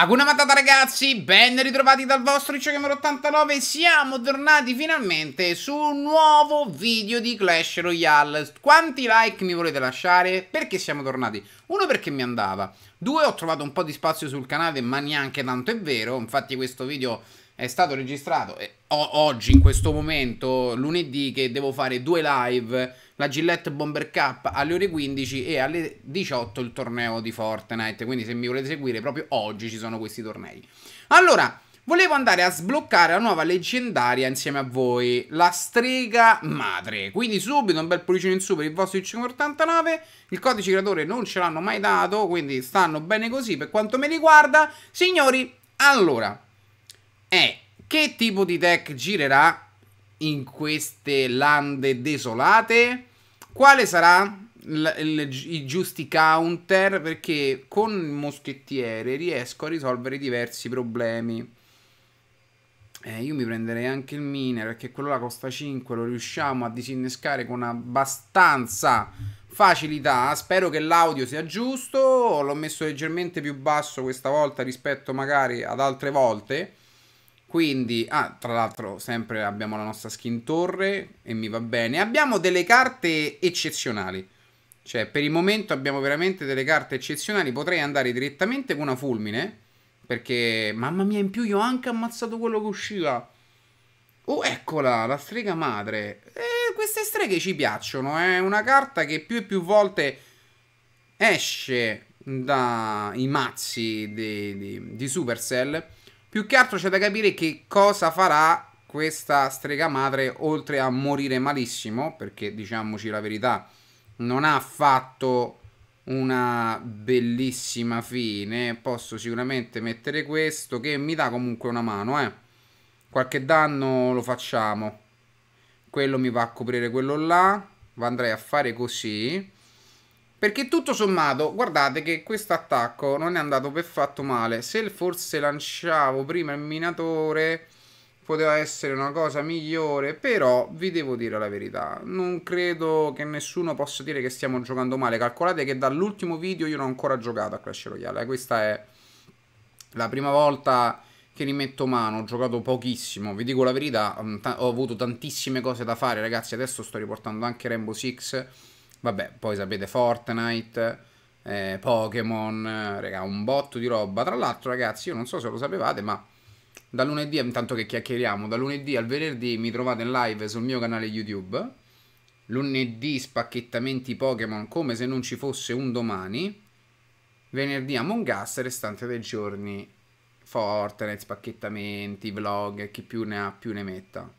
Hakuna Matata ragazzi, ben ritrovati dal vostro Gamer89 Siamo tornati finalmente su un nuovo video di Clash Royale. Quanti like mi volete lasciare? Perché siamo tornati? Uno perché mi andava. Due ho trovato un po' di spazio sul canale ma neanche tanto è vero. Infatti questo video è stato registrato oggi in questo momento, lunedì che devo fare due live la Gillette Bomber Cup alle ore 15 e alle 18 il torneo di Fortnite. Quindi se mi volete seguire proprio oggi ci sono questi tornei. Allora, volevo andare a sbloccare la nuova leggendaria insieme a voi, la strega madre. Quindi subito un bel pollicino in su per il vostro X89. Il codice creatore non ce l'hanno mai dato, quindi stanno bene così per quanto mi riguarda. Signori, allora, è che tipo di tech girerà in queste lande desolate? Quale sarà il, il, i giusti counter? Perché con il moschettiere riesco a risolvere diversi problemi. Eh, io mi prenderei anche il miner perché quello là costa 5, lo riusciamo a disinnescare con abbastanza facilità. Spero che l'audio sia giusto. L'ho messo leggermente più basso questa volta rispetto magari ad altre volte. Quindi, ah, tra l'altro, sempre abbiamo la nostra skin torre e mi va bene. Abbiamo delle carte eccezionali. Cioè, per il momento abbiamo veramente delle carte eccezionali. Potrei andare direttamente con una fulmine. Perché, mamma mia, in più io ho anche ammazzato quello che usciva. Oh, eccola, la strega madre. Eh, queste streghe ci piacciono. È una carta che più e più volte esce dai mazzi di, di, di Supercell più che altro c'è da capire che cosa farà questa strega madre oltre a morire malissimo, perché diciamoci la verità, non ha fatto una bellissima fine. Posso sicuramente mettere questo che mi dà comunque una mano, eh. Qualche danno lo facciamo. Quello mi va a coprire quello là. Andrei a fare così. Perché tutto sommato, guardate che questo attacco non è andato per fatto male. Se forse lanciavo prima il minatore, poteva essere una cosa migliore. Però vi devo dire la verità, non credo che nessuno possa dire che stiamo giocando male. Calcolate che dall'ultimo video io non ho ancora giocato a Clash Royale. Questa è la prima volta che ne metto mano. Ho giocato pochissimo, vi dico la verità. Ho avuto tantissime cose da fare, ragazzi. Adesso sto riportando anche Rainbow Six Vabbè, poi sapete Fortnite, eh, Pokémon, raga, un botto di roba. Tra l'altro, ragazzi, io non so se lo sapevate, ma da lunedì, intanto che chiacchieriamo, da lunedì al venerdì mi trovate in live sul mio canale YouTube. Lunedì spacchettamenti Pokémon come se non ci fosse un domani. Venerdì Among Us, restante dei giorni Fortnite, spacchettamenti, vlog, chi più ne ha più ne metta.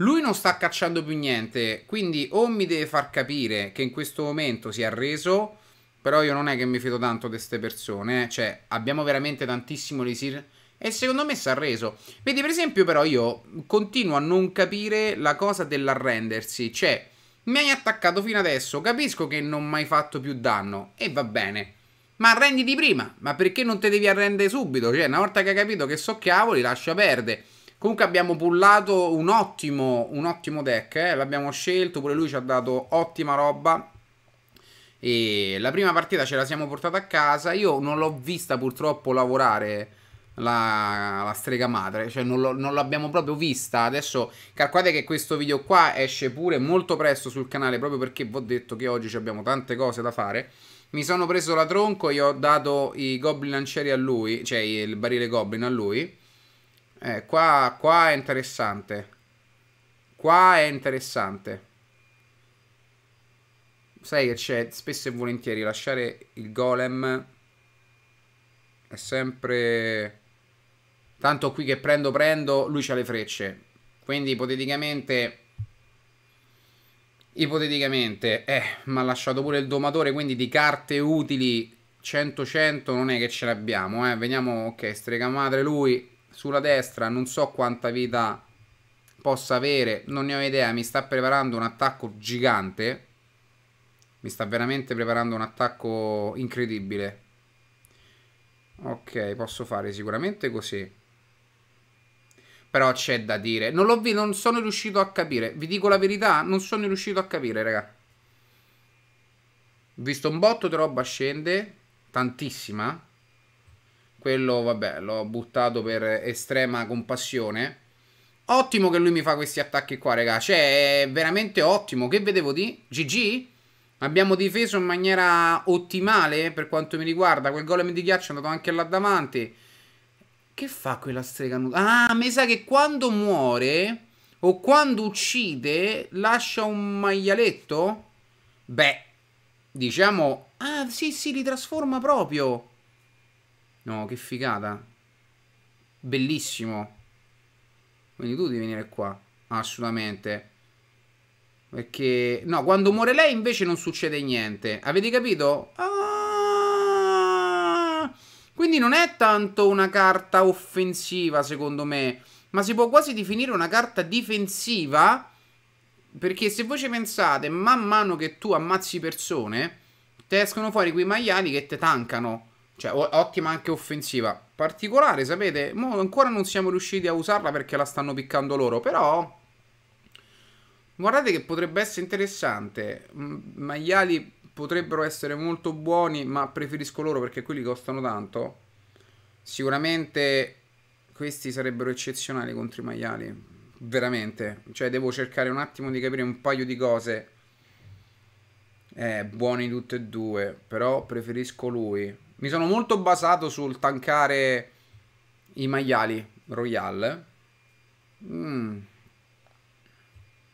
Lui non sta cacciando più niente, quindi o mi deve far capire che in questo momento si è arreso, però io non è che mi fido tanto di queste persone, eh. cioè abbiamo veramente tantissimo Lisir e secondo me si è arreso. Vedi per esempio però io continuo a non capire la cosa dell'arrendersi, cioè mi hai attaccato fino adesso, capisco che non mi hai fatto più danno e va bene. Ma arrenditi prima, ma perché non ti devi arrendere subito? Cioè una volta che hai capito che so cavoli lascia perdere. Comunque abbiamo pullato un ottimo, un ottimo deck, eh? l'abbiamo scelto, pure lui ci ha dato ottima roba. E la prima partita ce la siamo portata a casa. Io non l'ho vista purtroppo lavorare la, la strega madre, cioè non, non, l'abbiamo proprio vista. Adesso calcolate che questo video qua esce pure molto presto sul canale, proprio perché vi ho detto che oggi abbiamo tante cose da fare. Mi sono preso la tronco e ho dato i goblin lancieri a lui, cioè il barile goblin a lui. Eh, qua, qua è interessante. Qua è interessante. Sai che c'è spesso e volentieri lasciare il golem è sempre... Tanto qui che prendo prendo, lui c'ha le frecce. Quindi ipoteticamente... Ipoteticamente, eh, mi ha lasciato pure il domatore, quindi di carte utili 100-100 non è che ce l'abbiamo, eh. Vediamo, ok, strega madre lui, sulla destra non so quanta vita possa avere, non ne ho idea, mi sta preparando un attacco gigante. Mi sta veramente preparando un attacco incredibile. Ok, posso fare sicuramente così. Però c'è da dire. Non l'ho visto, non sono riuscito a capire. Vi dico la verità, non sono riuscito a capire, raga. Visto un botto di roba scende, tantissima. Quello, vabbè, l'ho buttato per estrema compassione. Ottimo che lui mi fa questi attacchi qua, raga. Cioè, è veramente ottimo. Che vedevo di? GG? Abbiamo difeso in maniera ottimale per quanto mi riguarda. Quel golem di ghiaccio è andato anche là davanti. Che fa quella strega nuda? Ah, mi sa che quando muore o quando uccide lascia un maialetto? Beh, diciamo... Ah, sì, sì, li trasforma proprio. No, che figata. Bellissimo. Quindi tu devi venire qua. Assolutamente. Perché... No, quando muore lei invece non succede niente. Avete capito? Ah! Quindi non è tanto una carta offensiva, secondo me. Ma si può quasi definire una carta difensiva. Perché se voi ci pensate, man mano che tu ammazzi persone, ti escono fuori quei maiali che te tankano. Cioè, ottima anche offensiva. Particolare, sapete? Mo ancora non siamo riusciti a usarla perché la stanno piccando loro. Però Guardate che potrebbe essere interessante. Maiali potrebbero essere molto buoni, ma preferisco loro perché quelli costano tanto. Sicuramente questi sarebbero eccezionali contro i maiali. Veramente. Cioè, devo cercare un attimo di capire un paio di cose. Eh, buoni tutti e due. Però preferisco lui. Mi sono molto basato sul tankare i maiali Royal. Mmm.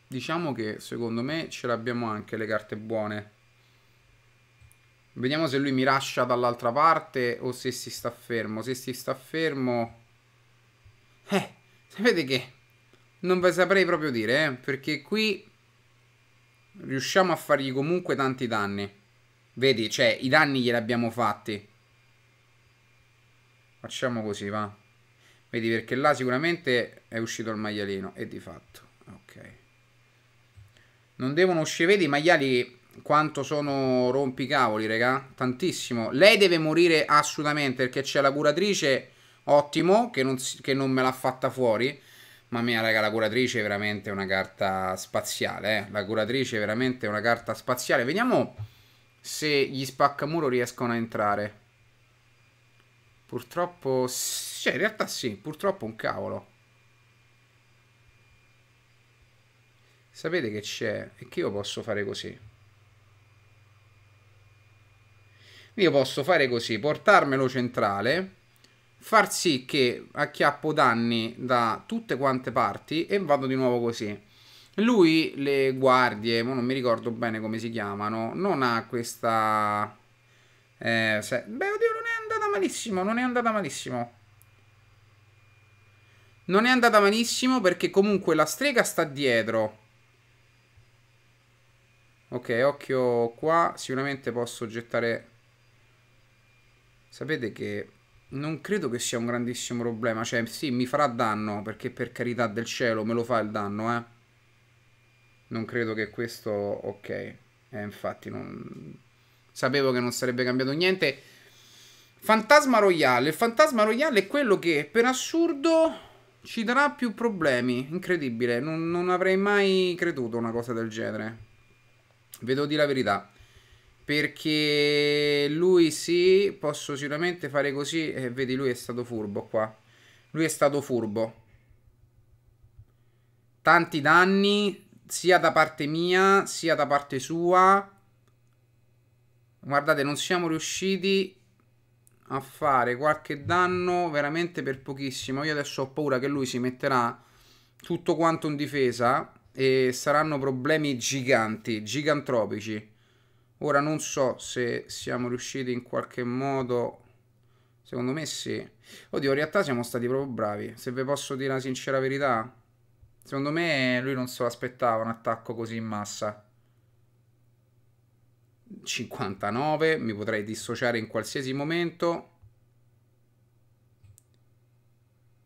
Diciamo che secondo me ce l'abbiamo anche le carte buone. Vediamo se lui mi lascia dall'altra parte o se si sta fermo. Se si sta fermo... Eh, sapete che... Non ve saprei proprio dire, eh, perché qui riusciamo a fargli comunque tanti danni. Vedi, cioè, i danni glieli abbiamo fatti. Facciamo così, va. Vedi, perché là sicuramente è uscito il maialino. E di fatto. Ok. Non devono uscire, vedi i maiali quanto sono rompicavoli, raga? Tantissimo. Lei deve morire assolutamente perché c'è la curatrice, ottimo, che non, che non me l'ha fatta fuori. Ma mia, raga, la curatrice è veramente una carta spaziale, eh? La curatrice è veramente una carta spaziale. Vediamo se gli spaccamuro riescono a entrare. Purtroppo... Cioè, in realtà sì, purtroppo un cavolo. Sapete che c'è? E che io posso fare così. Io posso fare così, portarmelo centrale, far sì che acchiappo danni da tutte quante parti e vado di nuovo così. Lui, le guardie, non mi ricordo bene come si chiamano, non ha questa... Eh, se... Beh, oddio, non è andata malissimo, non è andata malissimo. Non è andata malissimo perché comunque la strega sta dietro. Ok, occhio qua. Sicuramente posso gettare... Sapete che non credo che sia un grandissimo problema. Cioè, sì, mi farà danno, perché per carità del cielo me lo fa il danno, eh. Non credo che questo... Ok. Eh, infatti, non... Sapevo che non sarebbe cambiato niente. Fantasma Royale. Il Fantasma Royale è quello che, per assurdo, ci darà più problemi. Incredibile. Non, non avrei mai creduto una cosa del genere. Vedo di la verità. Perché lui sì, posso sicuramente fare così. E vedi, lui è stato furbo qua. Lui è stato furbo. Tanti danni, sia da parte mia, sia da parte sua. Guardate, non siamo riusciti a fare qualche danno veramente per pochissimo. Io adesso ho paura che lui si metterà tutto quanto in difesa e saranno problemi giganti, gigantropici. Ora non so se siamo riusciti in qualche modo... Secondo me sì. Oddio, in realtà siamo stati proprio bravi. Se vi posso dire la sincera verità. Secondo me lui non se lo aspettava un attacco così in massa. 59, mi potrei dissociare in qualsiasi momento.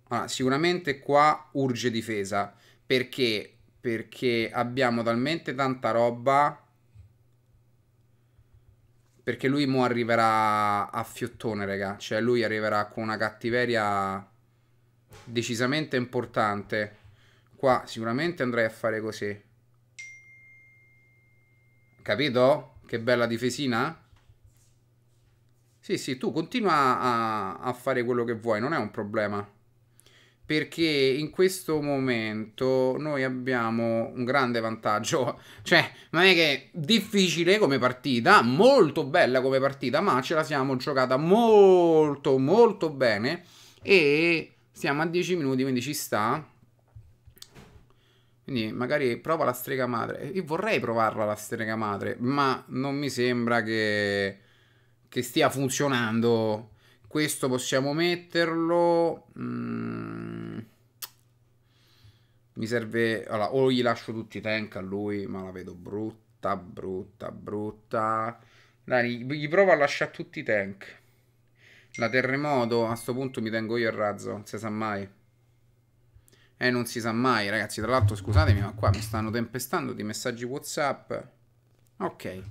Allora, sicuramente qua urge difesa. Perché perché abbiamo talmente tanta roba perché lui mo arriverà a fiottone, raga. Cioè lui arriverà con una cattiveria decisamente importante. Qua sicuramente andrei a fare così. Capito? Che bella difesina? Sì, sì, tu continua a, a fare quello che vuoi, non è un problema. Perché in questo momento noi abbiamo un grande vantaggio. Cioè, non è che è difficile come partita, molto bella come partita, ma ce la siamo giocata molto, molto bene. E siamo a 10 minuti, quindi ci sta. Quindi magari prova la strega madre. Io vorrei provarla la strega madre, ma non mi sembra che che stia funzionando. Questo possiamo metterlo. Mm. Mi serve... Allora, o gli lascio tutti i tank a lui, ma la vedo brutta, brutta, brutta. Dai, gli provo a lasciare tutti i tank. La terremoto, a sto punto mi tengo io il razzo, non si sa mai. Eh, non si sa mai, ragazzi. Tra l'altro, scusatemi, ma qua mi stanno tempestando di messaggi WhatsApp. Ok.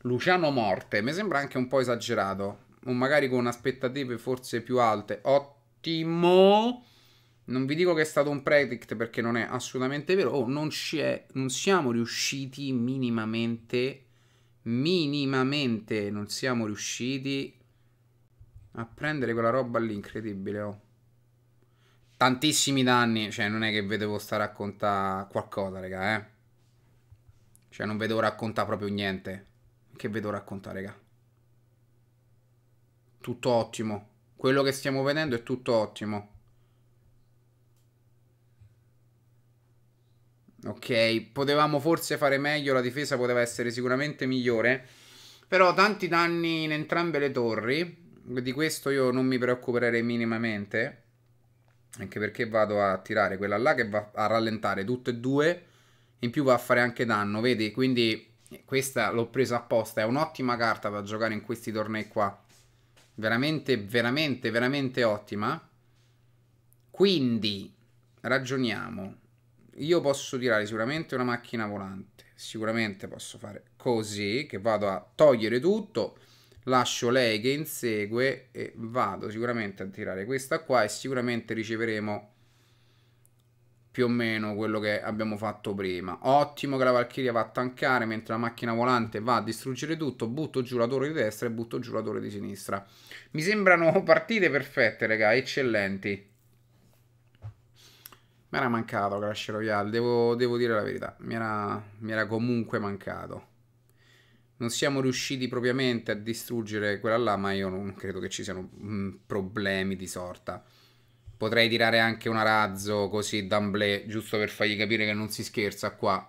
Luciano Morte, mi sembra anche un po' esagerato, o magari con aspettative forse più alte. Ottimo! Non vi dico che è stato un predict perché non è assolutamente vero. Oh, non, non siamo riusciti minimamente, minimamente non siamo riusciti a prendere quella roba lì, incredibile, oh. Tantissimi danni, cioè non è che vedevo sta a raccontare qualcosa, raga, eh. Cioè non vedevo raccontare proprio niente che vedo raccontare, raga. Tutto ottimo. Quello che stiamo vedendo è tutto ottimo. Ok, potevamo forse fare meglio, la difesa poteva essere sicuramente migliore. Però tanti danni in entrambe le torri. Di questo io non mi preoccuperei minimamente. Anche perché vado a tirare quella là che va a rallentare tutte e due. In più va a fare anche danno, vedi? Quindi questa l'ho presa apposta, è un'ottima carta da giocare in questi tornei qua. Veramente, veramente, veramente ottima. Quindi, ragioniamo. Io posso tirare sicuramente una macchina volante. Sicuramente posso fare così, che vado a togliere tutto. Lascio lei che insegue e vado sicuramente a tirare questa qua e sicuramente riceveremo più o meno quello che abbiamo fatto prima. Ottimo che la Valkyria va a tankare mentre la macchina volante va a distruggere tutto. Butto giù la torre di destra e butto giù la torre di sinistra. Mi sembrano partite perfette, raga, eccellenti. Mi era mancato Clash Royale, devo, devo dire la verità. Mi era, mi era comunque mancato. Non siamo riusciti propriamente a distruggere quella là, ma io non credo che ci siano mm, problemi di sorta. Potrei tirare anche una razzo così d'amblè, giusto per fargli capire che non si scherza qua.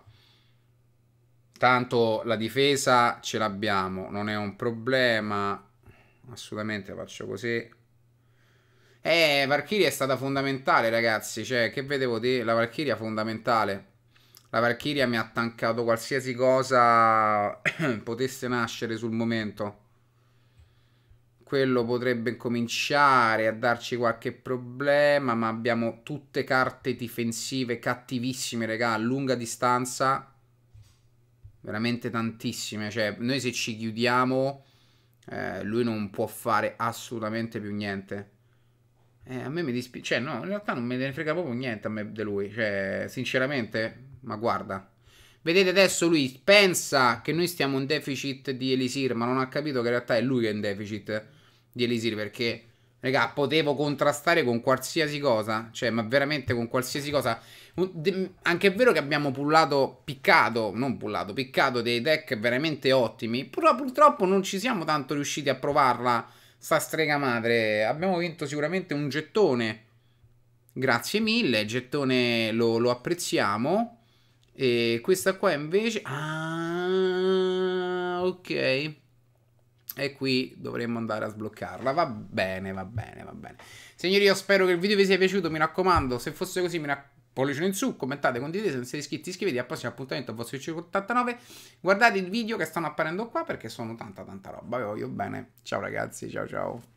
Tanto la difesa ce l'abbiamo, non è un problema. Assolutamente faccio così. Eh, Valkyria è stata fondamentale, ragazzi. Cioè, che vedevo di la Valkyria fondamentale. La Valkyria mi ha tancato qualsiasi cosa potesse nascere sul momento quello potrebbe cominciare a darci qualche problema, ma abbiamo tutte carte difensive cattivissime, regà, a lunga distanza. Veramente tantissime. Cioè, noi se ci chiudiamo, eh, lui non può fare assolutamente più niente. Eh, a me mi dispiace. Cioè, no, in realtà non me ne frega proprio niente a me di lui. Cioè, sinceramente, ma guarda. Vedete adesso lui pensa che noi stiamo in deficit di Elisir, ma non ha capito che in realtà è lui che è in deficit di Elisir perché, raga, potevo contrastare con qualsiasi cosa, cioè, ma veramente con qualsiasi cosa. Anche è vero che abbiamo pullato, piccato, non pullato, piccato dei deck veramente ottimi, però purtroppo non ci siamo tanto riusciti a provarla, sta strega madre. Abbiamo vinto sicuramente un gettone. Grazie mille, gettone lo, lo apprezziamo. E questa qua invece... Ah, ok e qui dovremmo andare a sbloccarla. Va bene, va bene, va bene. Signori, io spero che il video vi sia piaciuto. Mi raccomando, se fosse così, mi raccomando. Pollice in su, commentate, condividete, se non siete iscritti iscrivetevi al prossimo appuntamento al vostro 89 Guardate i video che stanno apparendo qua perché sono tanta tanta roba. Vi voglio bene. Ciao ragazzi, ciao ciao.